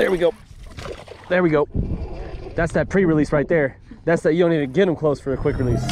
There we go. There we go. That's that pre-release right there. That's that you don't even get them close for a quick release.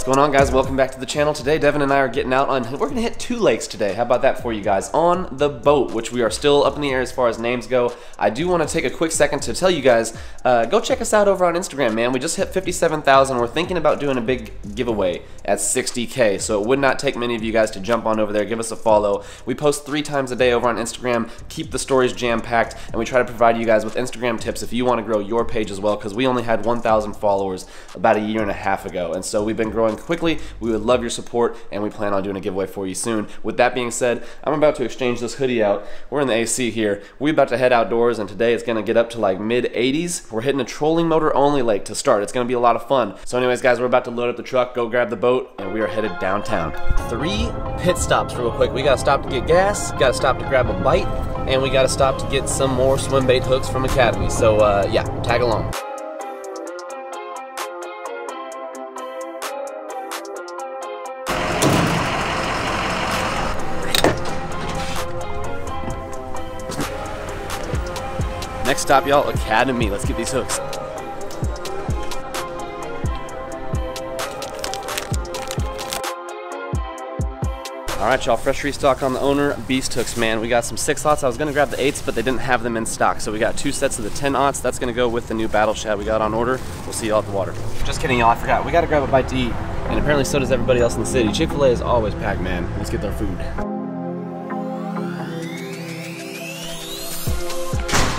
What's going on guys? Welcome back to the channel. Today Devin and I are getting out on, we're gonna hit two lakes today. How about that for you guys? On the boat, which we are still up in the air as far as names go. I do wanna take a quick second to tell you guys, uh, go check us out over on Instagram, man. We just hit 57,000. We're thinking about doing a big giveaway at 60K. So it would not take many of you guys to jump on over there, give us a follow. We post three times a day over on Instagram, keep the stories jam-packed, and we try to provide you guys with Instagram tips if you wanna grow your page as well, because we only had 1,000 followers about a year and a half ago. And so we've been growing quickly. We would love your support, and we plan on doing a giveaway for you soon. With that being said, I'm about to exchange this hoodie out. We're in the AC here. We're about to head outdoors, and today it's gonna get up to like mid 80s. We're hitting a trolling motor only lake to start. It's gonna be a lot of fun. So anyways, guys, we're about to load up the truck, go grab the boat, and we are headed downtown. Three pit stops real quick. We gotta stop to get gas, gotta stop to grab a bite, and we gotta stop to get some more swim bait hooks from Academy. So uh, yeah, tag along. Next stop, y'all, Academy. Let's get these hooks. All right, y'all, fresh restock on the owner, Beast Hooks, man. We got some six aughts. I was gonna grab the eights, but they didn't have them in stock. So we got two sets of the 10 aughts. That's gonna go with the new battle shad we got on order. We'll see y'all at the water. Just kidding, y'all, I forgot. We gotta grab a bite to eat. And apparently so does everybody else in the city. Chick-fil-A is always packed, man. Let's get their food.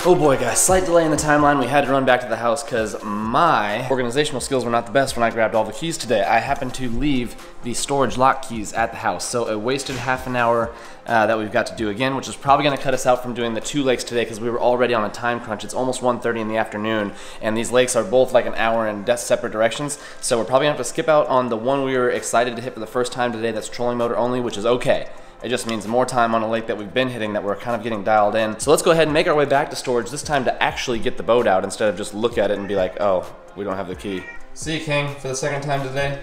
Oh boy, guys, slight delay in the timeline. We had to run back to the house because my organizational skills were not the best when I grabbed all the keys today. I happened to leave the storage lock keys at the house, so it wasted half an hour uh, that we've got to do again, which is probably gonna cut us out from doing the two lakes today because we were already on a time crunch. It's almost 1.30 in the afternoon, and these lakes are both like an hour in separate directions, so we're probably gonna have to skip out on the one we were excited to hit for the first time today that's trolling motor only, which is okay. It just means more time on a lake that we've been hitting that we're kind of getting dialed in. So let's go ahead and make our way back to storage, this time to actually get the boat out instead of just look at it and be like, oh, we don't have the key. See you, King, for the second time today.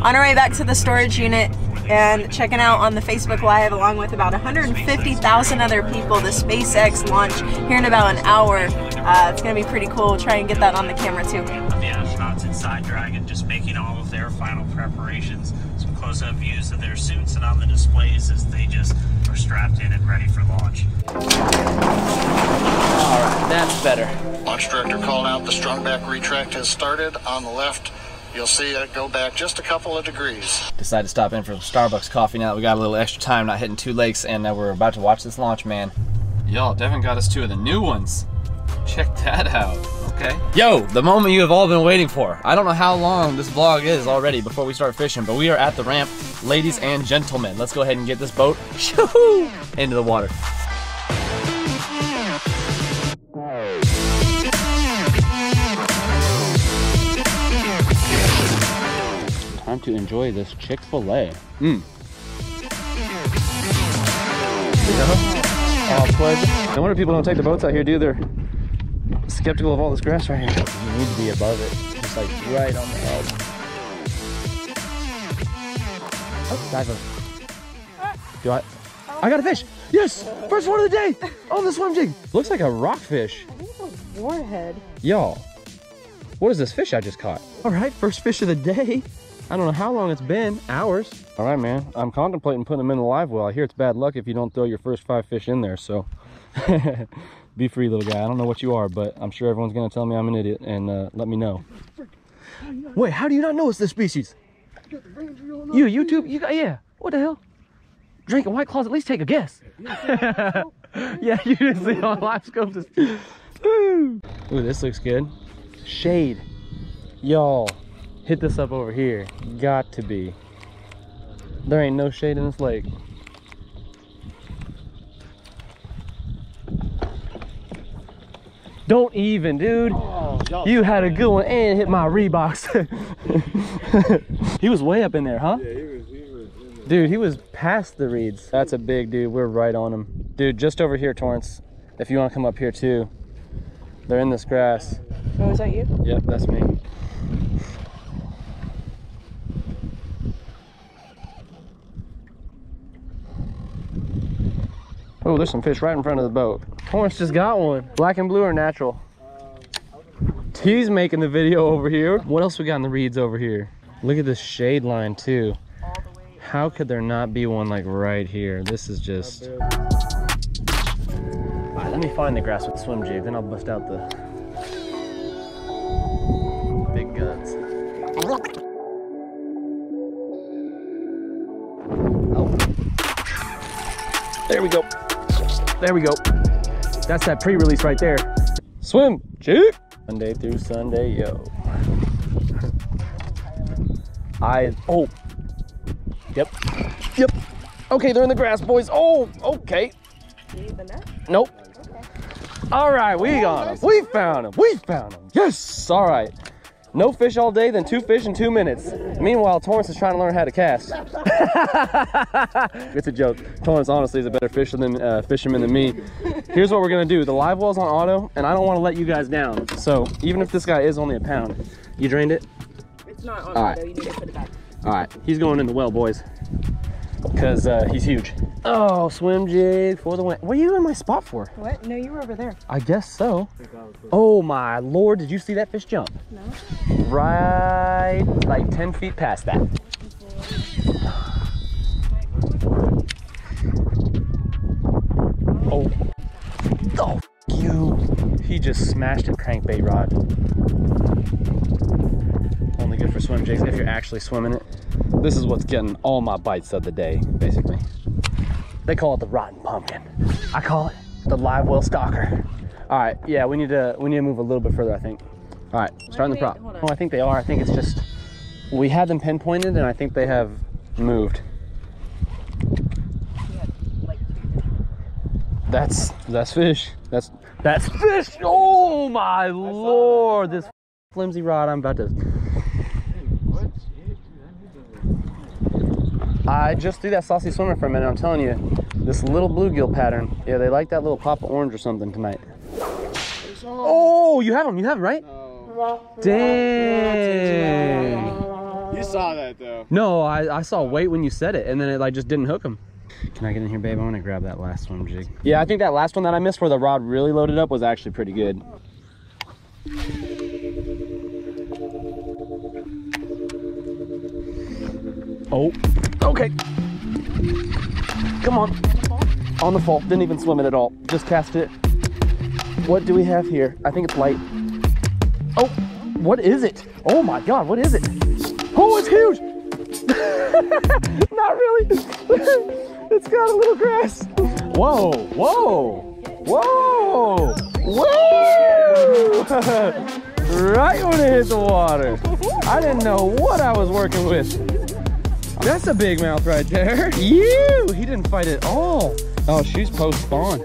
On our way back to the storage unit and checking out on the Facebook Live along with about 150,000 other people the SpaceX launch here in about an hour. Uh, it's gonna be pretty cool. We'll try and get that on the camera too. the astronauts inside Dragon just making all of their final preparations. Some close-up views of their suits and on the displays as they just are strapped in and ready for launch. All right, that's better. Launch director called out the strung back retract has started. On the left, you'll see it go back just a couple of degrees. Decided to stop in for some Starbucks coffee now that we got a little extra time not hitting two lakes and now we're about to watch this launch, man. Y'all, Devin got us two of the new ones. Check that out. Okay. Yo, the moment you have all been waiting for. I don't know how long this vlog is already before we start fishing, but we are at the ramp, ladies and gentlemen. Let's go ahead and get this boat into the water. Time to enjoy this Chick-fil-A. Mmm. Oh, pleasure. No wonder people don't take the boats out here, do They're skeptical of all this grass right here. You need to be above it, just like right on the edge. Oh, diver. Do I? I got a fish. Yes, first one of the day on the swim jig. Looks like a rockfish. Warhead. Y'all, what is this fish I just caught? All right, first fish of the day. I don't know how long it's been, hours. All right, man, I'm contemplating putting them in the live well. I hear it's bad luck if you don't throw your first five fish in there, so be free, little guy. I don't know what you are, but I'm sure everyone's gonna tell me I'm an idiot and uh, let me know. Wait, how do you not know it's this species? You, YouTube, you got, yeah, what the hell? Drinking White Claws, at least take a guess. yeah, you didn't see on live scopes. Ooh, this looks good. Shade. Y'all, hit this up over here. Got to be. There ain't no shade in this lake. Don't even, dude. you had a good one and hit my Reeboks. he was way up in there, huh? Yeah, he was, he was in Dude, he was past the reeds. That's a big dude. We're right on him. Dude, just over here, Tarrence. If you want to come up here too. They're in this grass. Oh, is that you? Yep, that's me. Oh, there's some fish right in front of the boat. Tarrence just got one. Black and blue or natural? He's making the video over here. What else we got in the reeds over here? Look at this shade line too. How could there not be one like right here? This is just... All right, let me find the grass with the swim jig, then I'll bust out the big guns. Oh. There we go. There we go. That's that pre-release right there. Swim, jig. Monday through Sunday, yo. I, oh. Yep, yep. Okay, they're in the grass, boys. Oh, okay. Nope. All right, we got them. We found them. We found them. Yes. All right. No fish all day, then two fish in two minutes. Meanwhile, Tarrence is trying to learn how to cast. it's a joke. Tarrence honestly is a better fisherman than, uh, fisherman than me. Here's what we're gonna do. The live well's on auto, and I don't want to let you guys down. So even if this guy is only a pound, you drained it. It's not on All right. auto. You need to put it back. All right, he's going in the well, boys, because uh, he's huge. Oh, swim jig for the win. What are you in my spot for? What? No, you were over there. I guess so. Oh my lord, did you see that fish jump? No. Right, like 10 feet past that. Oh. Oh, you. He just smashed a crankbait rod. Only good for swim jigs if you're actually swimming it. This is what's getting all my bites of the day, basically. They call it the rotten pumpkin. I call it the live well stalker. All right, yeah, we need to we need to move a little bit further, I think. All right, starting the prop. Oh, I think they are. I think it's just we had them pinpointed, and I think they have moved. That's that's fish. That's that's fish. Oh my lord! This flimsy rod. I'm about to. I just threw that saucy swimmer for a minute. I'm telling you, this little bluegill pattern. Yeah, they like that little pop of orange or something tonight. Oh, you have them. You have them, right? Dang. You saw that though. No, I, I saw wait when you said it, and then it like just didn't hook him. Can I get in here, babe? I want to grab that last swim jig. Yeah, I think that last one that I missed where the rod really loaded up was actually pretty good. Oh, okay. Come on. On the fall. Didn't even swim it at all. Just cast it. What do we have here? I think it's light. Oh, what is it? Oh my God, what is it? Oh, it's huge. Not really. it's got a little grass. Whoa, whoa, whoa, whoa! right when it hit the water. I didn't know what I was working with. That's a big mouth right there. Ew, He didn't fight at all. Oh, she's post spawn.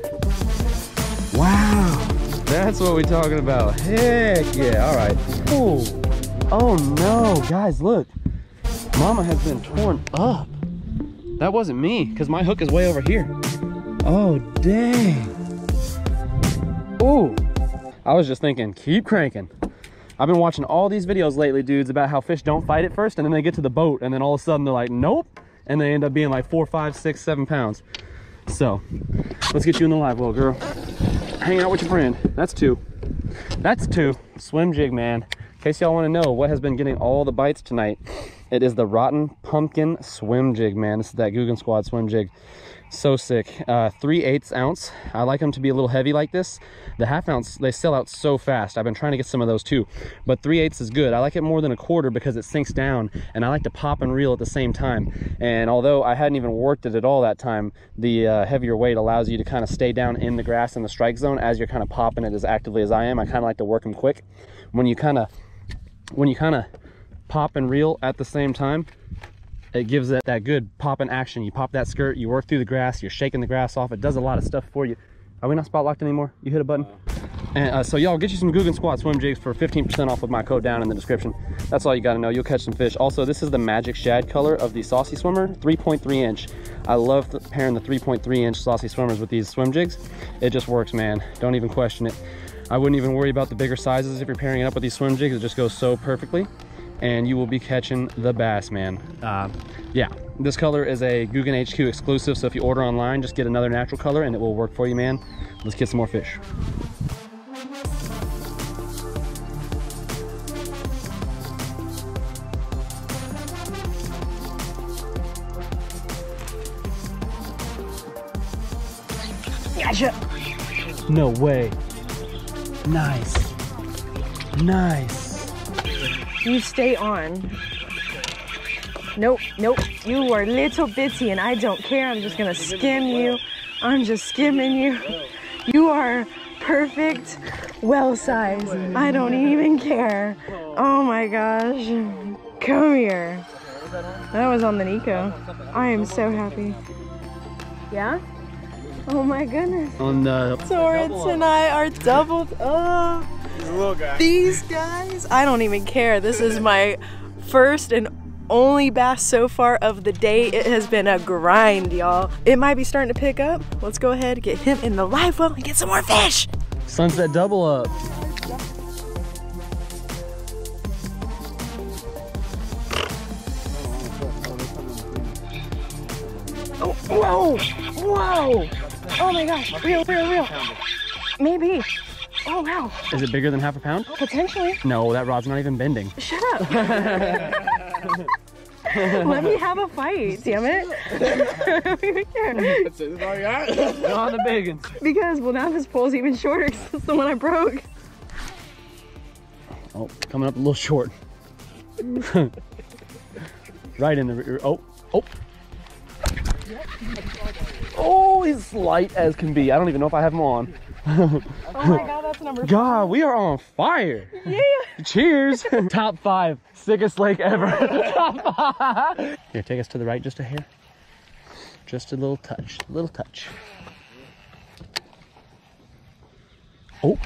Wow. That's what we're talking about. Heck yeah. All right. Oh. Oh no, guys, look. Mama has been torn up. That wasn't me, because my hook is way over here. Oh, dang. Ooh. I was just thinking, keep cranking. I've been watching all these videos lately, dudes, about how fish don't fight at first, and then they get to the boat, and then all of a sudden they're like, nope. And they end up being like four, five, six, seven pounds. So, let's get you in the live well, girl. Hang out with your friend. That's two. That's two. Swim jig, man. In case y'all want to know what has been getting all the bites tonight, it is the Rotten Pumpkin Swim Jig, man. This is that Googan Squad swim jig. So sick. Uh, 3 eighths ounce. I like them to be a little heavy like this. The half ounce, they sell out so fast. I've been trying to get some of those too. But 3 eighths is good. I like it more than a quarter because it sinks down and I like to pop and reel at the same time. And although I hadn't even worked it at all that time, the uh, heavier weight allows you to kind of stay down in the grass in the strike zone as you're kind of popping it as actively as I am. I kind of like to work them quick. When you kind of when you kind of pop and reel at the same time, it gives it that good pop and action. You pop that skirt, you work through the grass, you're shaking the grass off. It does a lot of stuff for you. Are we not spot locked anymore? You hit a button? And uh, so y'all get you some Googan Squad swim jigs for 15% off with my code down in the description. That's all you gotta know. You'll catch some fish. Also, this is the magic shad color of the Saucy Swimmer, 3.3 inch. I love pairing the 3.3 inch Saucy Swimmers with these swim jigs. It just works, man. Don't even question it. I wouldn't even worry about the bigger sizes if you're pairing it up with these swim jigs. It just goes so perfectly and you will be catching the bass, man. Uh, yeah, this color is a Googan HQ exclusive, so if you order online, just get another natural color and it will work for you, man. Let's get some more fish. Gotcha. No way. Nice. Nice. You stay on. Nope, nope. You are little bitty and I don't care. I'm just gonna skim you. I'm just skimming you. You are perfect, well sized. I don't even care. Oh my gosh. Come here. That was on the Nico. I am so happy. Yeah? Oh my goodness. On the Tarrence and I are doubled up. These guys, I don't even care. This is my first and only bass so far of the day. It has been a grind, y'all. It might be starting to pick up. Let's go ahead, get him in the live well, and get some more fish. sunset double up. Oh, whoa, whoa. Oh my gosh, real, real, real. Maybe. Oh wow, Is it bigger than half a pound? potentially. No, that rod's not even bending. Shut up. Let me have a fight, damn it. on the big ones. because, well, now this pole's even shorter because it's the one I broke. Oh, coming up a little short. right in the rear. Oh, oh. Oh, he's light as can be. I don't even know if I have him on. Oh my god, that's number God, we are on fire. Yeah. Cheers. Top five sickest lake ever. Top five. Here, take us to the right just a hair. Just a little touch, a little touch. Oh,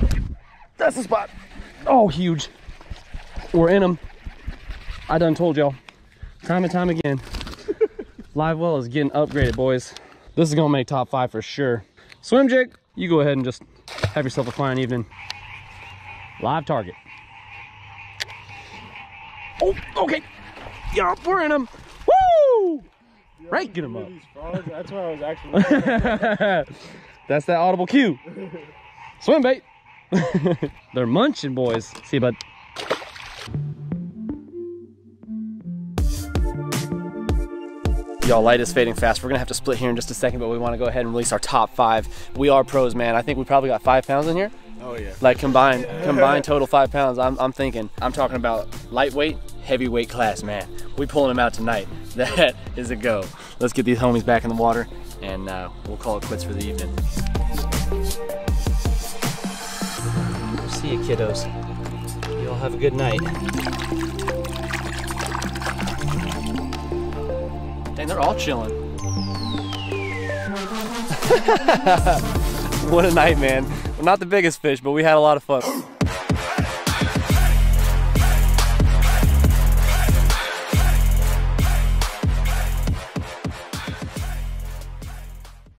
that's the spot. Oh, huge. We're in them. I done told y'all. Time and time again. Live well is getting upgraded, boys. This is gonna make top five for sure. Swim jig, you go ahead and just have yourself a fine evening. Live target. Oh, okay. Yeah, we're in them. Woo! Right, get him up. That's why I was actually. That's that audible cue. Swim bait. They're munching, boys. See, bud. Y'all, light is fading fast. We're gonna have to split here in just a second, but we wanna go ahead and release our top five. We are pros, man. I think we probably got five pounds in here. Oh yeah. Like combined, combined total five pounds. I'm, I'm thinking. I'm talking about lightweight, heavyweight class, man. We pulling them out tonight. That is a go. Let's get these homies back in the water, and uh, we'll call it quits for the evening. See you, kiddos. You all have a good night. Dang, they're all chilling. what a night, man. Well, not the biggest fish, but we had a lot of fun.